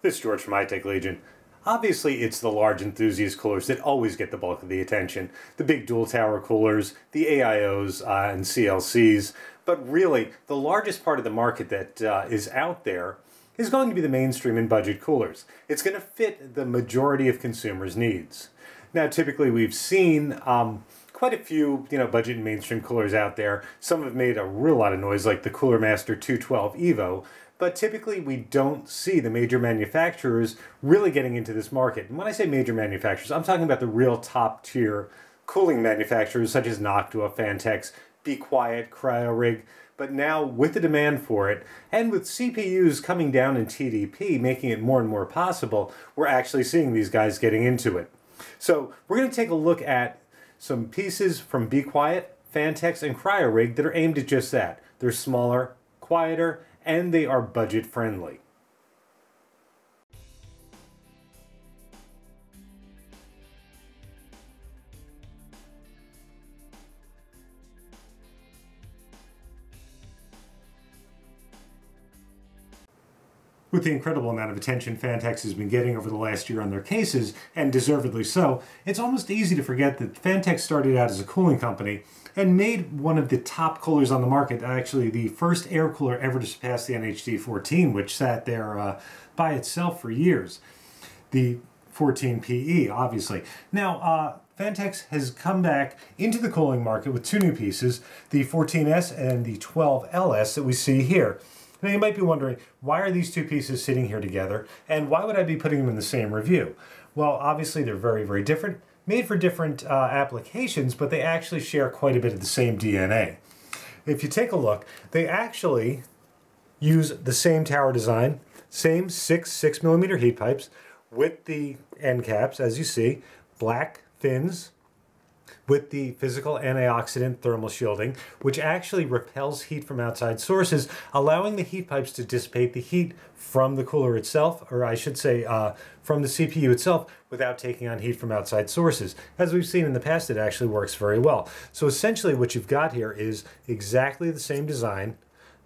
This is George from HiTech Legion. Obviously, it's the large enthusiast coolers that always get the bulk of the attention. The big dual tower coolers, the AIOs uh, and CLCs. But really, the largest part of the market that uh, is out there is going to be the mainstream and budget coolers. It's going to fit the majority of consumers' needs. Now, typically, we've seen um, quite a few, you know, budget and mainstream coolers out there. Some have made a real lot of noise, like the Cooler Master 212 Evo, but typically we don't see the major manufacturers really getting into this market. And when I say major manufacturers, I'm talking about the real top tier cooling manufacturers such as Noctua, Phanteks, Be Quiet, CryoRig. But now with the demand for it and with CPUs coming down in TDP, making it more and more possible, we're actually seeing these guys getting into it. So we're going to take a look at some pieces from Be Quiet, Phanteks, and CryoRig that are aimed at just that. They're smaller, quieter, and they are budget friendly. With the incredible amount of attention Phanteks has been getting over the last year on their cases, and deservedly so, it's almost easy to forget that Phanteks started out as a cooling company and made one of the top coolers on the market, actually the first air cooler ever to surpass the NH-D14, which sat there uh, by itself for years. The 14PE, obviously. Now, uh, Phanteks has come back into the cooling market with two new pieces, the 14S and the 12LS that we see here. Now you might be wondering, why are these two pieces sitting here together, and why would I be putting them in the same review? Well, obviously they're very, very different, made for different uh, applications, but they actually share quite a bit of the same DNA. If you take a look, they actually use the same tower design, same six six millimeter heat pipes with the end caps, as you see, black fins, with the physical antioxidant thermal shielding, which actually repels heat from outside sources, allowing the heat pipes to dissipate the heat from the cooler itself, or I should say uh, from the CPU itself, without taking on heat from outside sources. As we've seen in the past, it actually works very well. So essentially what you've got here is exactly the same design,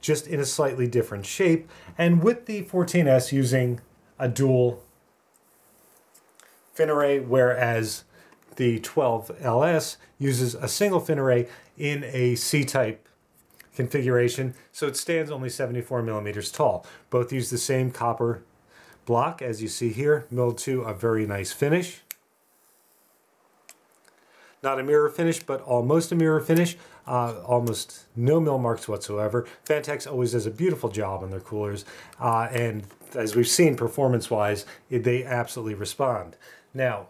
just in a slightly different shape, and with the 14S using a dual fin array, whereas the 12LS uses a single fin array in a C-type configuration, so it stands only 74 millimeters tall. Both use the same copper block, as you see here, milled to a very nice finish. Not a mirror finish, but almost a mirror finish. Uh, almost no mill marks whatsoever. Phanteks always does a beautiful job on their coolers, uh, and as we've seen performance-wise, they absolutely respond. Now,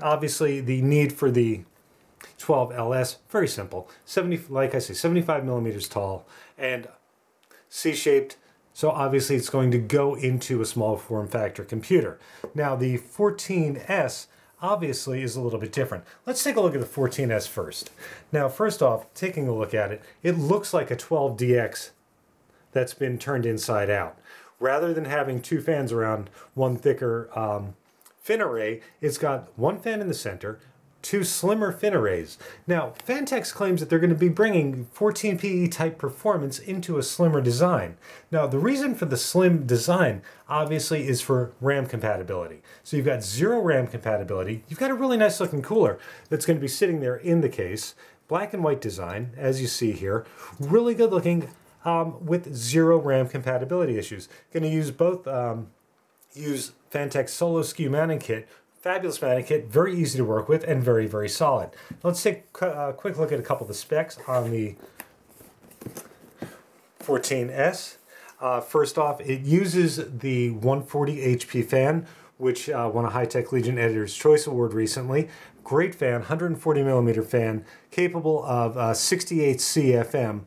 obviously the need for the 12LS, very simple. 70, like I say, 75 millimeters tall and C-shaped. So obviously it's going to go into a small form factor computer. Now the 14S obviously is a little bit different. Let's take a look at the 14S first. Now first off, taking a look at it, it looks like a 12DX that's been turned inside out. Rather than having two fans around one thicker um, fin array, it's got one fan in the center, two slimmer fin arrays. Now, Phanteks claims that they're going to be bringing 14PE type performance into a slimmer design. Now, the reason for the slim design obviously is for RAM compatibility. So you've got zero RAM compatibility. You've got a really nice looking cooler that's going to be sitting there in the case. Black and white design, as you see here. Really good looking um, with zero RAM compatibility issues. Going to use both um, use Phanteks SoliSku mounting kit. Fabulous mounting kit, very easy to work with and very, very solid. Let's take a quick look at a couple of the specs on the 14S. Uh, first off, it uses the 140 HP fan, which uh, won a HiTech Legion Editor's Choice Award recently. Great fan, 140 millimeter fan, capable of uh, 68 CFM,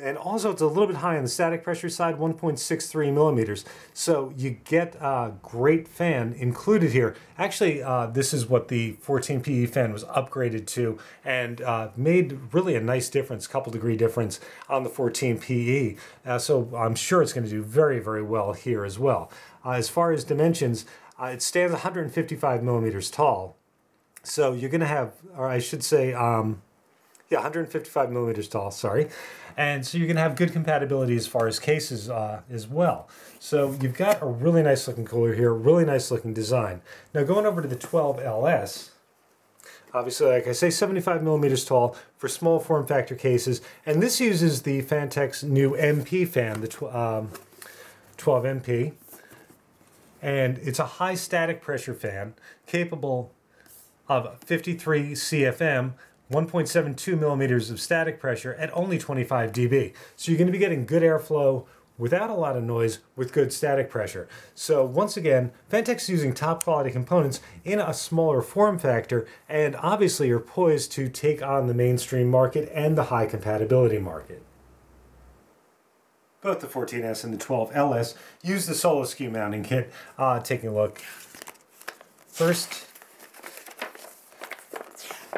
and also it's a little bit high on the static pressure side, 1.63 millimeters. So you get a great fan included here. Actually, uh, this is what the 14PE fan was upgraded to and uh, made really a nice difference, couple degree difference on the 14PE. Uh, so I'm sure it's going to do very, very well here as well. Uh, as far as dimensions, uh, it stands 155 millimeters tall. So you're going to have, or I should say, um, Yeah, 155 millimeters tall, sorry. And so you can have good compatibility as far as cases uh, as well. So you've got a really nice looking cooler here, really nice looking design. Now going over to the 12LS, obviously like I say 75 millimeters tall for small form factor cases and this uses the Phanteks new MP fan, the tw um, 12MP and it's a high static pressure fan capable of 53 CFM 1.72 millimeters of static pressure at only 25 dB. So you're going to be getting good airflow without a lot of noise with good static pressure. So once again, is using top quality components in a smaller form factor and obviously you're poised to take on the mainstream market and the high compatibility market. Both the 14S and the 12LS use the SoliSku mounting kit. Uh, taking a look. First,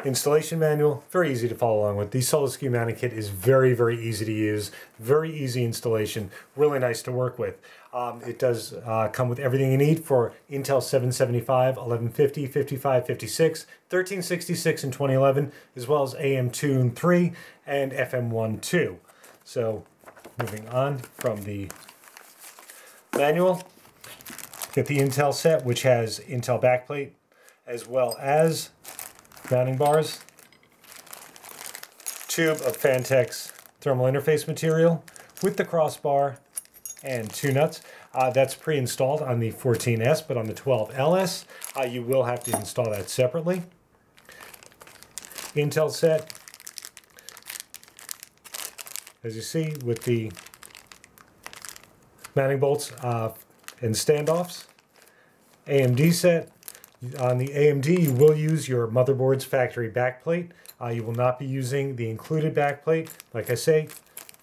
installation manual, very easy to follow along with. The SoliSku mounting kit is very, very easy to use, very easy installation, really nice to work with. Um, it does uh, come with everything you need for Intel 775, 1150, 55, 56, 1366, and 2011, as well as AM2 and 3 and FM1 2. So moving on from the manual, get the Intel set, which has Intel backplate, as well as mounting bars, tube of Phanteks thermal interface material with the crossbar and two nuts. Uh, that's pre-installed on the 14S, but on the 12LS, uh, you will have to install that separately. Intel set, as you see, with the mounting bolts uh, and standoffs. AMD set, on the AMD, you will use your motherboard's factory backplate. Uh, you will not be using the included backplate. Like I say,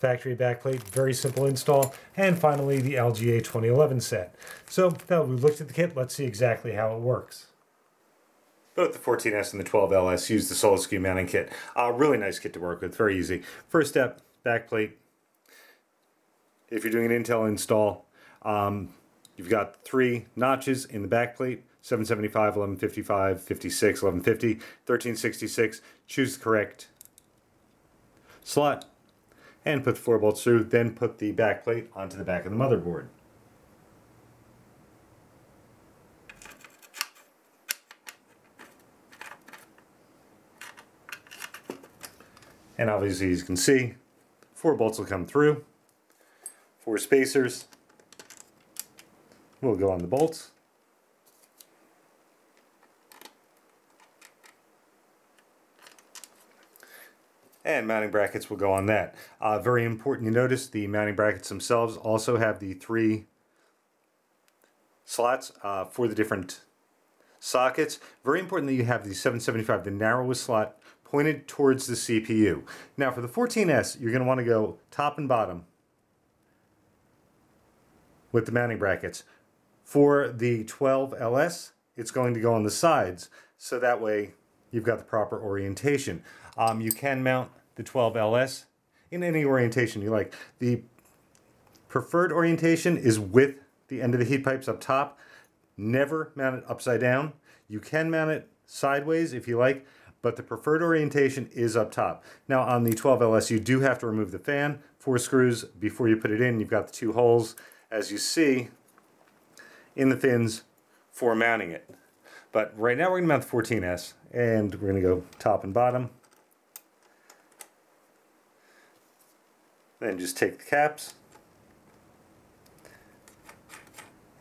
factory backplate, very simple install. And finally, the LGA 2011 set. So now we looked at the kit, let's see exactly how it works. Both the 14S and the 12LS use the SoliSku mounting kit. Uh, really nice kit to work with, very easy. First step, backplate. If you're doing an Intel install, um, you've got three notches in the backplate. 775, 1155, 56, 1150, 1366. Choose the correct slot and put the four bolts through, then put the back plate onto the back of the motherboard. And obviously, as you can see, four bolts will come through, four spacers will go on the bolts. And mounting brackets will go on that. Uh, very important you notice the mounting brackets themselves also have the three slots uh, for the different sockets. Very important that you have the 775, the narrowest slot, pointed towards the CPU. Now for the 14S, you're going to want to go top and bottom with the mounting brackets. For the 12LS, it's going to go on the sides, so that way you've got the proper orientation. Um, you can mount the 12LS in any orientation you like. The preferred orientation is with the end of the heat pipes up top. Never mount it upside down. You can mount it sideways if you like, but the preferred orientation is up top. Now on the 12LS you do have to remove the fan, four screws before you put it in. You've got the two holes as you see in the fins for mounting it. But right now we're going to mount the 14S and we're going to go top and bottom. Then just take the caps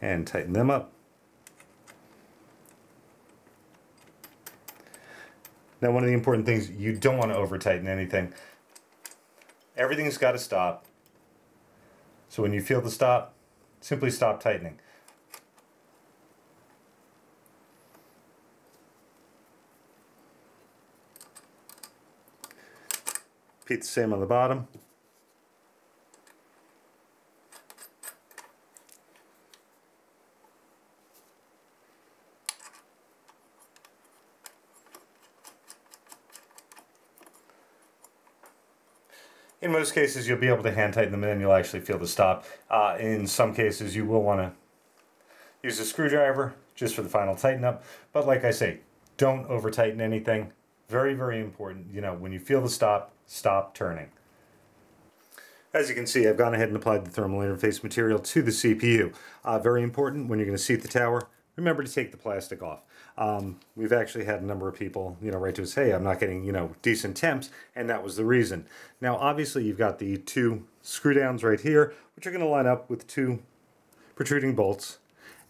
and tighten them up. Now one of the important things, you don't want to over tighten anything. Everything's got to stop. So when you feel the stop, simply stop tightening. Repeat the same on the bottom. In most cases, you'll be able to hand tighten them and then you'll actually feel the stop. Uh, in some cases, you will want to use a screwdriver just for the final tighten up. But like I say, don't over tighten anything. Very, very important. You know, when you feel the stop, stop turning. As you can see, I've gone ahead and applied the thermal interface material to the CPU. Uh, very important when you're going to seat the tower, remember to take the plastic off. Um, we've actually had a number of people, you know, write to us, hey, I'm not getting, you know, decent temps, and that was the reason. Now, obviously, you've got the two screw downs right here, which are going to line up with two protruding bolts,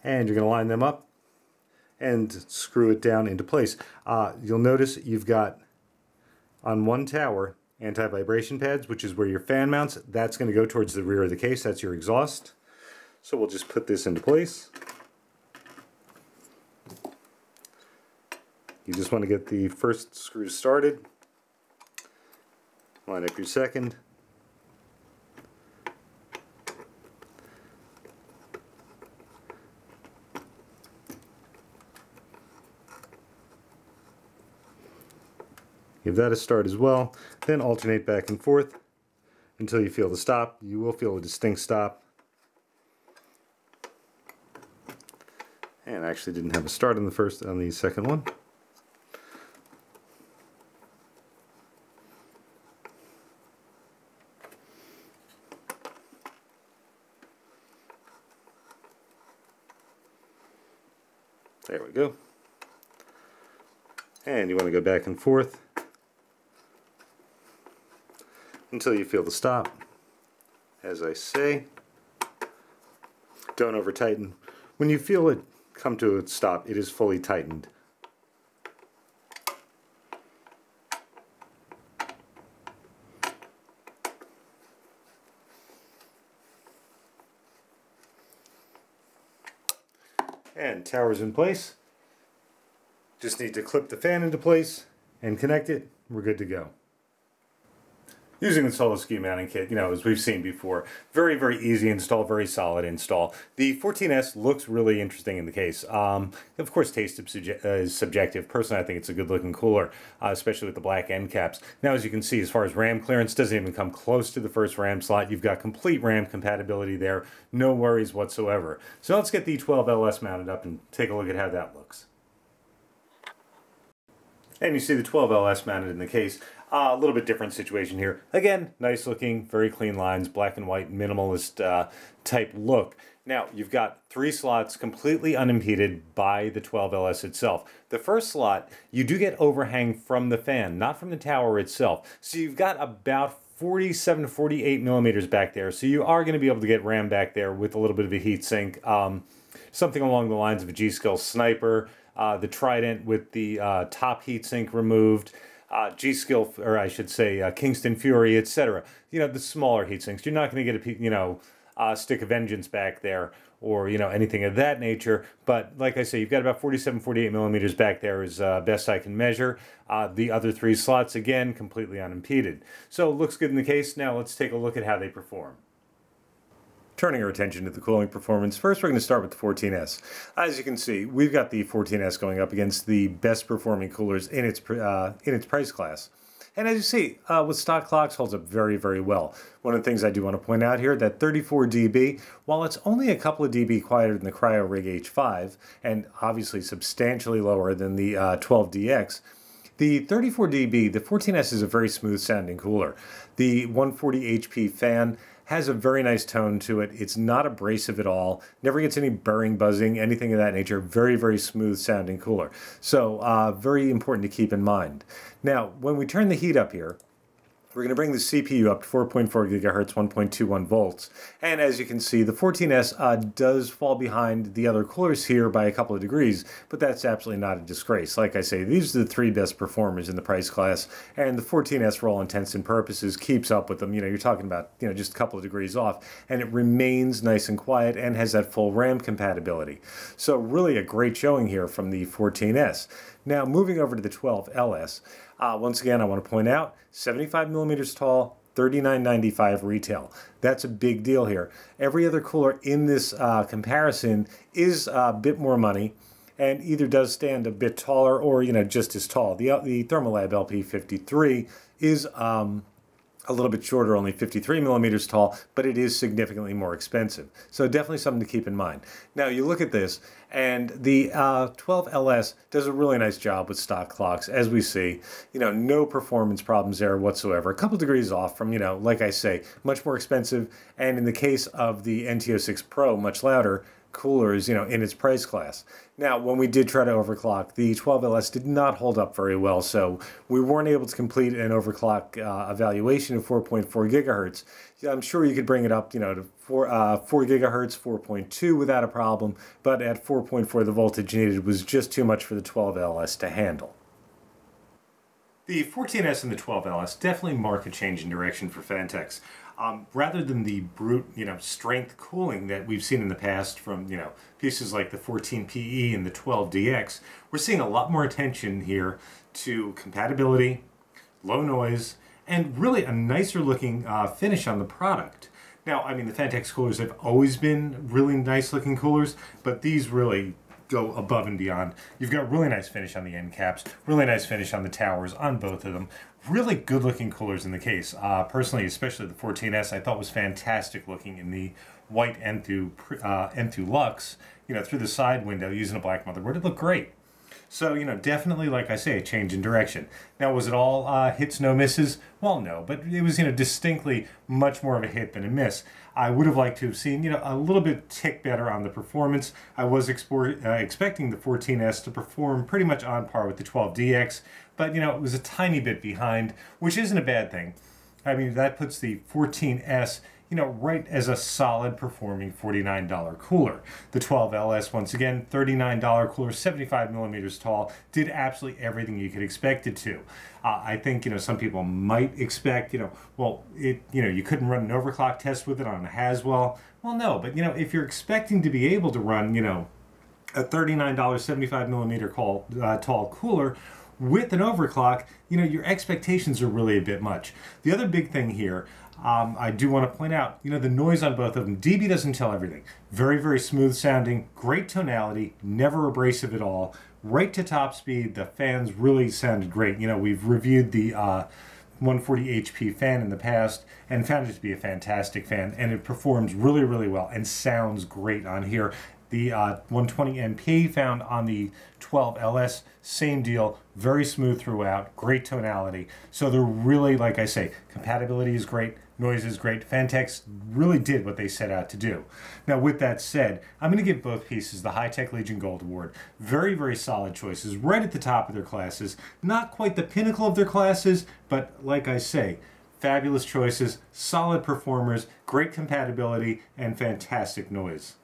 and you're going to line them up and screw it down into place. Uh, you'll notice you've got on one tower anti-vibration pads, which is where your fan mounts. That's going to go towards the rear of the case. That's your exhaust. So we'll just put this into place. You just want to get the first screw started. Line up your second. Give that a start as well. Then alternate back and forth until you feel the stop. You will feel a distinct stop. And I actually didn't have a start on the first on the second one. There we go. And you want to go back and forth until you feel the stop. As I say, don't over tighten. When you feel it come to a stop, it is fully tightened. And tower's in place. Just need to clip the fan into place and connect it. We're good to go using the SoliSku mounting kit, you know, as we've seen before, very, very easy install, very solid install. The 14S looks really interesting in the case. Um, of course, taste is subjective. Personally, I think it's a good looking cooler, uh, especially with the black end caps. Now, as you can see, as far as RAM clearance, doesn't even come close to the first RAM slot. You've got complete RAM compatibility there. No worries whatsoever. So let's get the 12LS mounted up and take a look at how that looks. And you see the 12LS mounted in the case. Uh, a little bit different situation here. Again, nice looking, very clean lines, black and white, minimalist uh, type look. Now, you've got three slots completely unimpeded by the 12LS itself. The first slot, you do get overhang from the fan, not from the tower itself. So you've got about 47 to 48 millimeters back there. So you are going to be able to get RAM back there with a little bit of a heat sink. Um, something along the lines of a G-Skill Sniper, uh, the Trident with the uh, top heatsink removed uh, G Skill, or I should say uh, Kingston Fury, etc. You know, the smaller heatsinks. You're not going to get a you know uh, stick of vengeance back there or you know anything of that nature. But like I say, you've got about 47, 48 millimeters back there is uh, best I can measure. Uh, the other three slots again completely unimpeded. So looks good in the case. Now let's take a look at how they perform turning our attention to the cooling performance, first we're going to start with the 14S. As you can see, we've got the 14S going up against the best performing coolers in its, uh, in its price class. And as you see, uh, with stock clocks holds up very, very well. One of the things I do want to point out here, that 34 dB, while it's only a couple of dB quieter than the CryoRig H5, and obviously substantially lower than the uh, 12DX, the 34 dB, the 14S is a very smooth sounding cooler. The 140 HP fan has a very nice tone to it. It's not abrasive at all. Never gets any burring, buzzing, anything of that nature. Very, very smooth sounding cooler. So uh, very important to keep in mind. Now, when we turn the heat up here, we're going to bring the CPU up to 4.4 gigahertz, 1.21 volts. And as you can see, the 14S uh, does fall behind the other coolers here by a couple of degrees, but that's absolutely not a disgrace. Like I say, these are the three best performers in the price class, and the 14S, for all intents and purposes, keeps up with them. You know, you're talking about, you know, just a couple of degrees off, and it remains nice and quiet and has that full RAM compatibility. So really a great showing here from the 14S. Now, moving over to the 12LS, uh, once again, I want to point out 75 millimeters tall, 39.95 retail. That's a big deal here. Every other cooler in this uh, comparison is a bit more money and either does stand a bit taller or you know just as tall. The the Thermolab LP53 is um, a little bit shorter, only 53 millimeters tall, but it is significantly more expensive. So definitely something to keep in mind. Now you look at this, and the uh, 12LS does a really nice job with stock clocks, as we see. You know, no performance problems there whatsoever. A couple degrees off from, you know, like I say, much more expensive, and in the case of the NT06 Pro, much louder coolers, you know, in its price class. Now, when we did try to overclock, the 12LS did not hold up very well, so we weren't able to complete an overclock uh, evaluation of 4.4 gigahertz. I'm sure you could bring it up, you know, to 4, uh, 4 gigahertz, 4.2 without a problem, but at 4.4, the voltage needed was just too much for the 12LS to handle. The 14S and the 12LS definitely mark a change in direction for Phanteks. Um, rather than the brute, you know, strength cooling that we've seen in the past from, you know, pieces like the 14PE and the 12DX, we're seeing a lot more attention here to compatibility, low noise, and really a nicer looking uh, finish on the product. Now, I mean, the Phanteks coolers have always been really nice looking coolers, but these really go above and beyond. You've got really nice finish on the end caps, really nice finish on the towers on both of them. Really good looking coolers in the case. Uh, personally, especially the 14S, I thought was fantastic looking in the white Enthoo, uh, Enthoo Luxe, you know, through the side window using a black motherboard. It looked great. So, you know, definitely, like I say, a change in direction. Now, was it all uh, hits, no misses? Well, no, but it was, you know, distinctly much more of a hit than a miss. I would have liked to have seen, you know, a little bit tick better on the performance. I was export, uh, expecting the 14S to perform pretty much on par with the 12DX, but, you know, it was a tiny bit behind, which isn't a bad thing. I mean, that puts the 14S you know, right as a solid performing $49 cooler. The 12LS, once again, $39 cooler, 75 millimeters tall, did absolutely everything you could expect it to. Uh, I think, you know, some people might expect, you know, well, it, you know, you couldn't run an overclock test with it on a Haswell. Well, no, but, you know, if you're expecting to be able to run, you know, a $39 75 millimeter call, uh, tall cooler with an overclock, you know, your expectations are really a bit much. The other big thing here, um, I do want to point out, you know, the noise on both of them. DB doesn't tell everything. Very, very smooth sounding, great tonality, never abrasive at all. Right to top speed, the fans really sounded great. You know, we've reviewed the uh, 140 HP fan in the past and found it to be a fantastic fan, and it performs really, really well and sounds great on here. The uh, 120 MP found on the 12LS, same deal, very smooth throughout, great tonality. So they're really, like I say, compatibility is great, noise is great. Phanteks really did what they set out to do. Now, with that said, I'm going to give both pieces the HiTech Legion Gold Award. Very, very solid choices, right at the top of their classes. Not quite the pinnacle of their classes, but like I say, fabulous choices, solid performers, great compatibility, and fantastic noise.